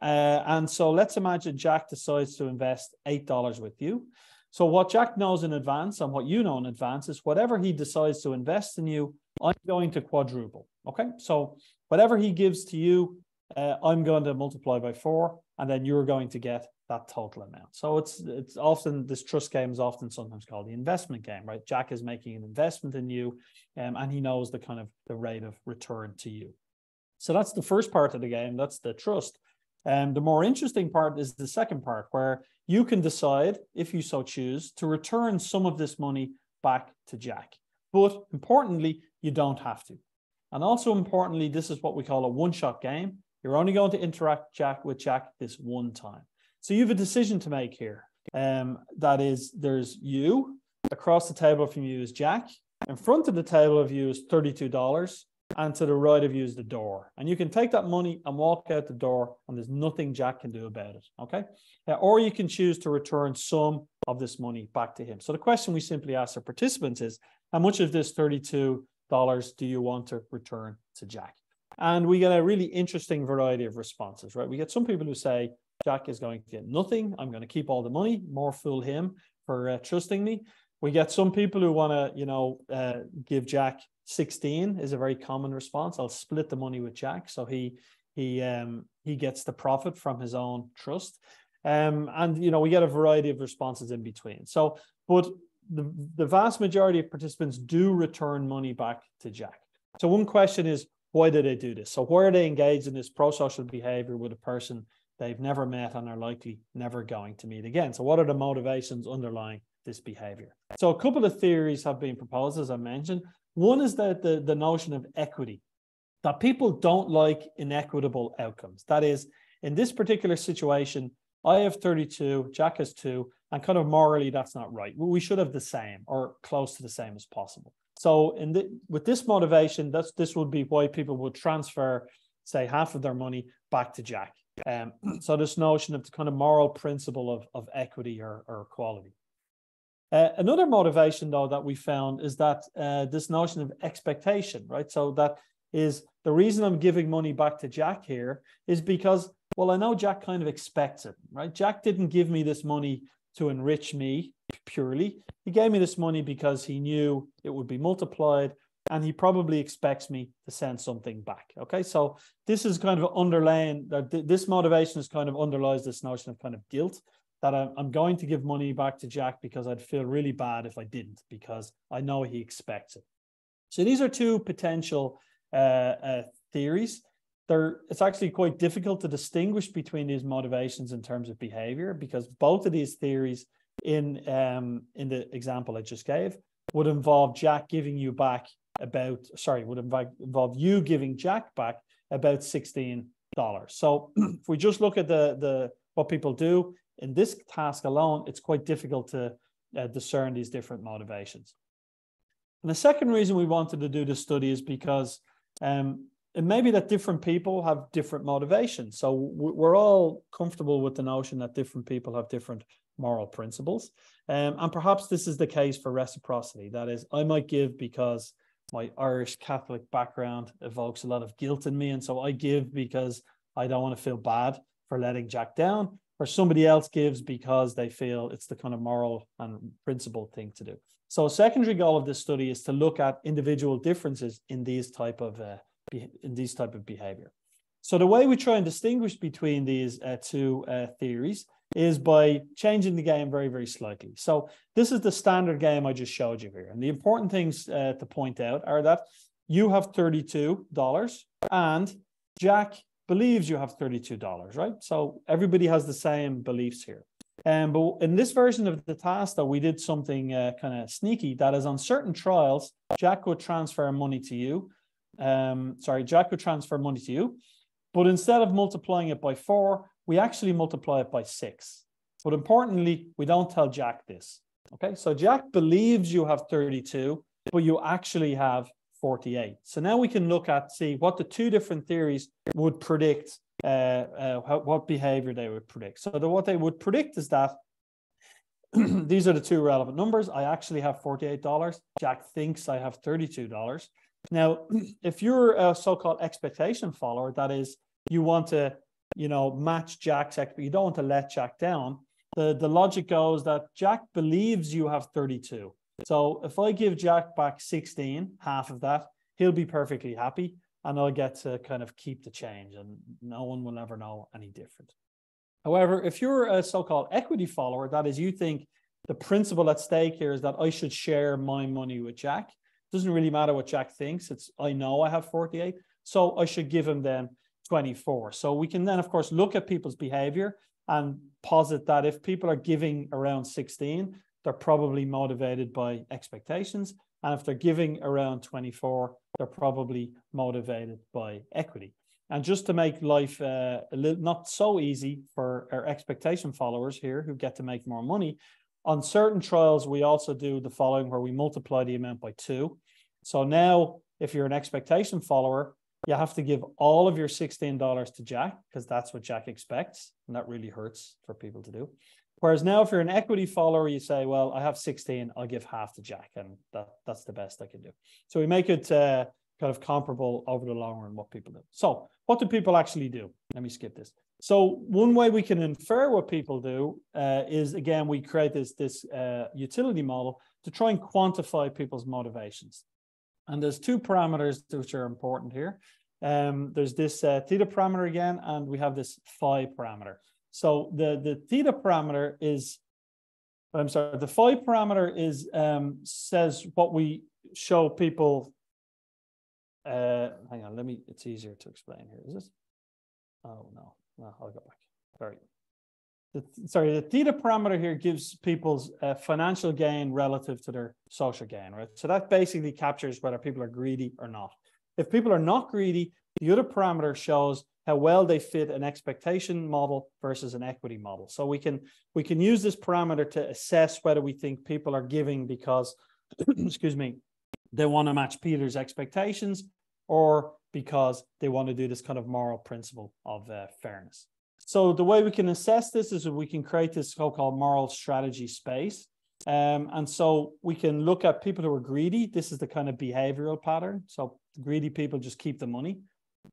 Uh, and so let's imagine Jack decides to invest $8 with you. So what Jack knows in advance and what you know in advance is whatever he decides to invest in you, I'm going to quadruple. Okay. So whatever he gives to you, uh, I'm going to multiply by four, and then you're going to get that total amount. So it's it's often this trust game is often sometimes called the investment game, right? Jack is making an investment in you, um, and he knows the kind of the rate of return to you. So that's the first part of the game. That's the trust. And um, the more interesting part is the second part, where you can decide, if you so choose, to return some of this money back to Jack. But importantly, you don't have to. And also importantly, this is what we call a one-shot game. You're only going to interact Jack with Jack this one time. So you have a decision to make here. Um, that is, there's you across the table from you is Jack. In front of the table of you is $32 and to the right of you is the door. And you can take that money and walk out the door, and there's nothing Jack can do about it. Okay. Uh, or you can choose to return some of this money back to him. So the question we simply ask our participants is how much of this $32 do you want to return to Jack? And we get a really interesting variety of responses, right? We get some people who say, Jack is going to get nothing. I'm going to keep all the money, more fool him for uh, trusting me. We get some people who want to, you know, uh, give Jack 16 is a very common response. I'll split the money with Jack. So he he um he gets the profit from his own trust. Um, and you know, we get a variety of responses in between. So, but the, the vast majority of participants do return money back to Jack. So one question is, why do they do this? So why are they engaged in this pro-social behavior with a person they've never met and are likely never going to meet again? So what are the motivations underlying this behavior? So a couple of theories have been proposed, as I mentioned. One is that the, the notion of equity, that people don't like inequitable outcomes. That is, in this particular situation, I have 32, Jack has two, and kind of morally, that's not right. We should have the same or close to the same as possible. So, in the, with this motivation, that's this would be why people would transfer, say, half of their money back to Jack. Um, so, this notion of the kind of moral principle of, of equity or, or equality. Uh, another motivation, though, that we found is that uh, this notion of expectation, right? So that is the reason I'm giving money back to Jack here is because, well, I know Jack kind of expects it, right? Jack didn't give me this money to enrich me purely. He gave me this money because he knew it would be multiplied and he probably expects me to send something back. Okay, so this is kind of underlying that this motivation is kind of underlies this notion of kind of guilt that I'm going to give money back to Jack because I'd feel really bad if I didn't, because I know he expects it. So these are two potential uh, uh, theories. They're, it's actually quite difficult to distinguish between these motivations in terms of behavior because both of these theories in um, in the example I just gave would involve Jack giving you back about sorry would involve, involve you giving Jack back about sixteen dollars. So if we just look at the the what people do, in this task alone, it's quite difficult to uh, discern these different motivations. And the second reason we wanted to do this study is because um, it may be that different people have different motivations. So we're all comfortable with the notion that different people have different moral principles. Um, and perhaps this is the case for reciprocity. That is, I might give because my Irish Catholic background evokes a lot of guilt in me. And so I give because I don't want to feel bad for letting Jack down or somebody else gives because they feel it's the kind of moral and principled thing to do. So a secondary goal of this study is to look at individual differences in these type of uh, in these type of behavior. So the way we try and distinguish between these uh, two uh, theories is by changing the game very, very slightly. So this is the standard game I just showed you here. And the important things uh, to point out are that you have $32 and Jack believes you have $32, right? So everybody has the same beliefs here. Um, but in this version of the task, though, we did something uh, kind of sneaky. That is, on certain trials, Jack would transfer money to you. Um, sorry, Jack would transfer money to you. But instead of multiplying it by four, we actually multiply it by six. But importantly, we don't tell Jack this. Okay, so Jack believes you have 32, but you actually have 48. So now we can look at, see what the two different theories would predict, uh, uh, what behavior they would predict. So the, what they would predict is that these are the two relevant numbers. I actually have $48. Jack thinks I have $32. Now, if you're a so-called expectation follower, that is, you want to, you know, match Jack's, but you don't want to let Jack down. The, the logic goes that Jack believes you have 32. So if I give Jack back 16, half of that, he'll be perfectly happy and I'll get to kind of keep the change and no one will ever know any different. However, if you're a so-called equity follower, that is you think the principle at stake here is that I should share my money with Jack. It doesn't really matter what Jack thinks. It's I know I have 48, so I should give him then 24. So we can then of course look at people's behavior and posit that if people are giving around 16, they're probably motivated by expectations. And if they're giving around 24, they're probably motivated by equity. And just to make life uh, a little not so easy for our expectation followers here who get to make more money, on certain trials, we also do the following where we multiply the amount by two. So now, if you're an expectation follower, you have to give all of your $16 to Jack because that's what Jack expects. And that really hurts for people to do. Whereas now, if you're an equity follower, you say, well, I have 16, I'll give half to Jack. And that, that's the best I can do. So we make it uh, kind of comparable over the long run what people do. So what do people actually do? Let me skip this. So one way we can infer what people do uh, is again we create this this uh, utility model to try and quantify people's motivations. And there's two parameters which are important here. Um, there's this uh, theta parameter again, and we have this phi parameter. So the the theta parameter is, I'm sorry, the phi parameter is um, says what we show people uh, hang on, let me, it's easier to explain here. Is this? Oh, no, no, I'll go back. Sorry. The, sorry, the theta parameter here gives people's uh, financial gain relative to their social gain, right? So that basically captures whether people are greedy or not. If people are not greedy, the other parameter shows how well they fit an expectation model versus an equity model. So we can we can use this parameter to assess whether we think people are giving because, excuse me, they want to match Peter's expectations or because they want to do this kind of moral principle of uh, fairness. So the way we can assess this is we can create this so-called moral strategy space. Um, and so we can look at people who are greedy. This is the kind of behavioral pattern. So greedy people just keep the money.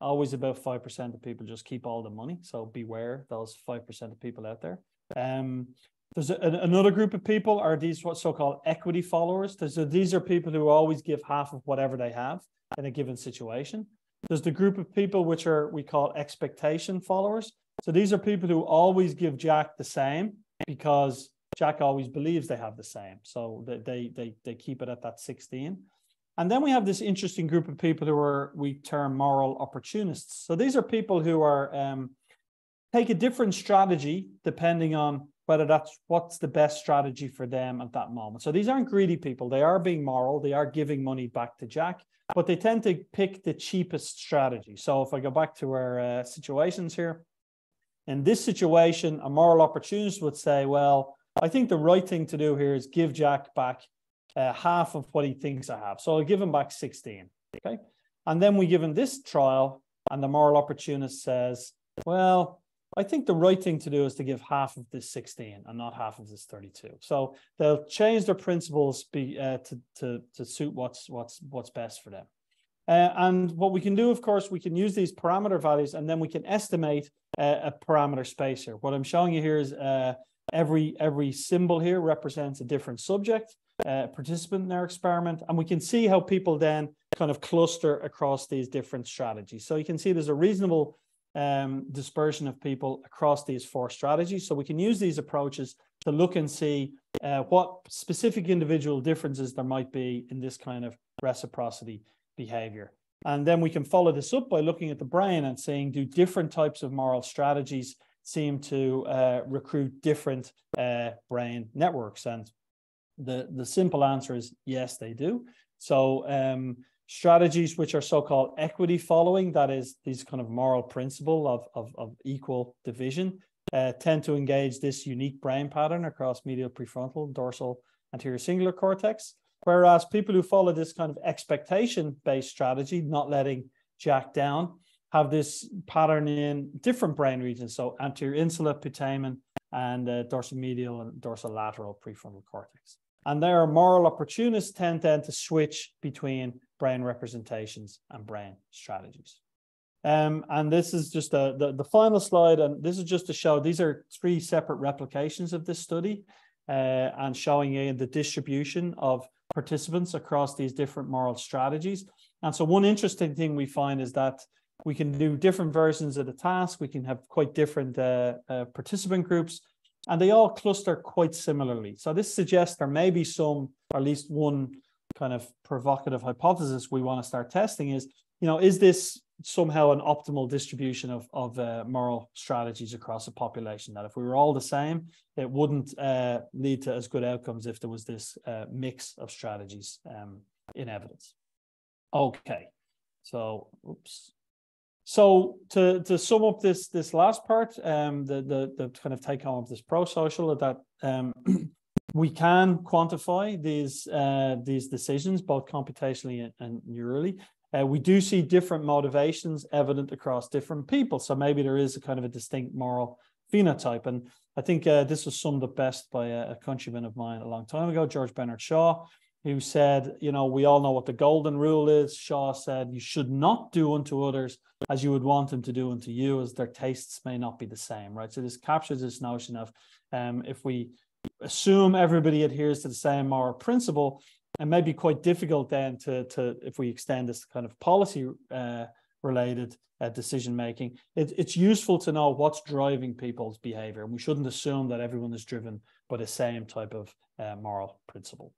Always about 5% of people just keep all the money. So beware those 5% of people out there. Um, there's a, another group of people are these what so-called equity followers. There's a, these are people who always give half of whatever they have in a given situation. There's the group of people which are we call expectation followers. So these are people who always give Jack the same because Jack always believes they have the same. So they they they, they keep it at that 16. And then we have this interesting group of people who are we term moral opportunists. So these are people who are um, take a different strategy depending on whether that's what's the best strategy for them at that moment. So these aren't greedy people. They are being moral. They are giving money back to Jack, but they tend to pick the cheapest strategy. So if I go back to our uh, situations here, in this situation, a moral opportunist would say, well, I think the right thing to do here is give Jack back uh, half of what he thinks I have. So I'll give him back 16. Okay. And then we give him this trial, and the moral opportunist says, well, I think the right thing to do is to give half of this 16 and not half of this 32. So they'll change their principles be, uh, to, to, to suit what's, what's, what's best for them. Uh, and what we can do, of course, we can use these parameter values and then we can estimate uh, a parameter space here. What I'm showing you here is uh, every, every symbol here represents a different subject, uh, participant in our experiment. And we can see how people then kind of cluster across these different strategies. So you can see there's a reasonable um, dispersion of people across these four strategies. So we can use these approaches to look and see uh, what specific individual differences there might be in this kind of reciprocity behavior. And then we can follow this up by looking at the brain and saying, do different types of moral strategies seem to uh, recruit different uh, brain networks? And the, the simple answer is yes, they do. So um, strategies which are so-called equity following, that is these kind of moral principle of, of, of equal division, uh, tend to engage this unique brain pattern across medial prefrontal, dorsal, anterior cingulate cortex. Whereas people who follow this kind of expectation-based strategy, not letting Jack down, have this pattern in different brain regions. So anterior insula, putamen, and uh, dorsomedial and dorsal lateral prefrontal cortex. And their moral opportunists tend then to switch between brain representations and brain strategies. Um, and this is just a, the, the final slide, and this is just to show these are three separate replications of this study uh, and showing you the distribution of participants across these different moral strategies. And so one interesting thing we find is that we can do different versions of the task. We can have quite different uh, uh, participant groups, and they all cluster quite similarly. So this suggests there may be some, or at least one kind of provocative hypothesis we want to start testing is, you know, is this somehow an optimal distribution of, of uh, moral strategies across a population that if we were all the same, it wouldn't uh, lead to as good outcomes if there was this uh, mix of strategies. Um, in evidence. Okay, so oops. So to to sum up this this last part, um, the the the kind of take home of this pro social that um, we can quantify these uh, these decisions both computationally and, neurally. Uh, we do see different motivations evident across different people. So maybe there is a kind of a distinct moral phenotype. And I think uh, this was summed up best by a, a, countryman of mine a long time ago, George Bernard Shaw, who said, you know, we all know what the golden rule is. Shaw said, you should not do unto others as you would want them to do unto you, as their tastes may not be the same, right? So this captures this notion of um, if we assume everybody adheres to the same moral principle, it may be quite difficult then to, to if we extend this kind of policy uh, related uh, decision making, it, it's useful to know what's driving people's behavior. And we shouldn't assume that everyone is driven by the same type of uh, moral principle.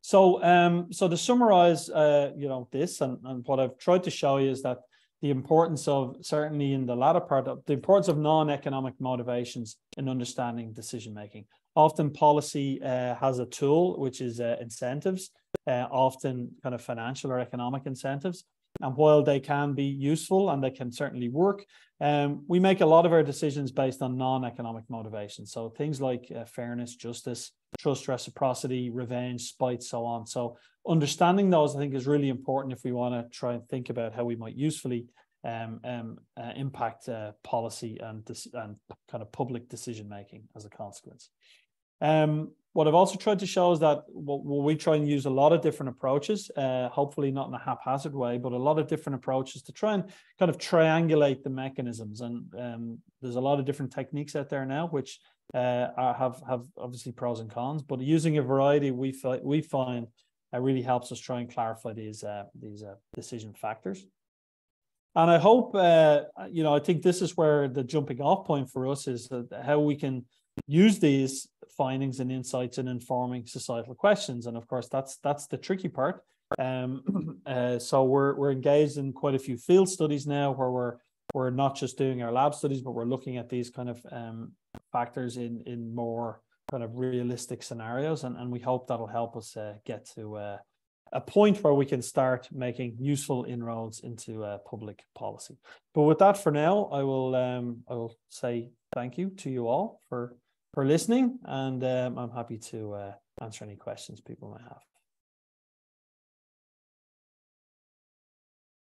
So, um, so to summarize, uh, you know, this and, and what I've tried to show you is that the importance of certainly in the latter part of the importance of non-economic motivations in understanding decision making. Often policy uh, has a tool which is uh, incentives, uh, often kind of financial or economic incentives. And while they can be useful and they can certainly work, um, we make a lot of our decisions based on non-economic motivations. So things like uh, fairness, justice, trust, reciprocity, revenge, spite, so on. So understanding those, I think, is really important if we want to try and think about how we might usefully um, um, uh, impact uh, policy and, and kind of public decision making as a consequence. Um, what I've also tried to show is that well, we try and use a lot of different approaches, uh, hopefully not in a haphazard way, but a lot of different approaches to try and kind of triangulate the mechanisms. And um, there's a lot of different techniques out there now, which uh, are, have have obviously pros and cons. But using a variety, we fi- we find uh, really helps us try and clarify these uh, these uh, decision factors. And I hope, uh, you know, I think this is where the jumping off point for us is how we can use these findings and insights in informing societal questions. And of course, that's that's the tricky part. Um, uh, so we're we're engaged in quite a few field studies now, where we're we're not just doing our lab studies, but we're looking at these kind of um, factors in in more kind of realistic scenarios, and and we hope that'll help us uh, get to uh, a point where we can start making useful inroads into uh, public policy. But with that, for now, I will um, I will say thank you to you all for for listening, and um, I'm happy to uh, answer any questions people might have.